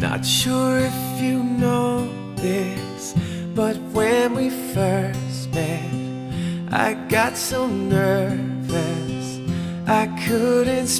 Not sure if you know this, but when we first met, I got so nervous I couldn't speak.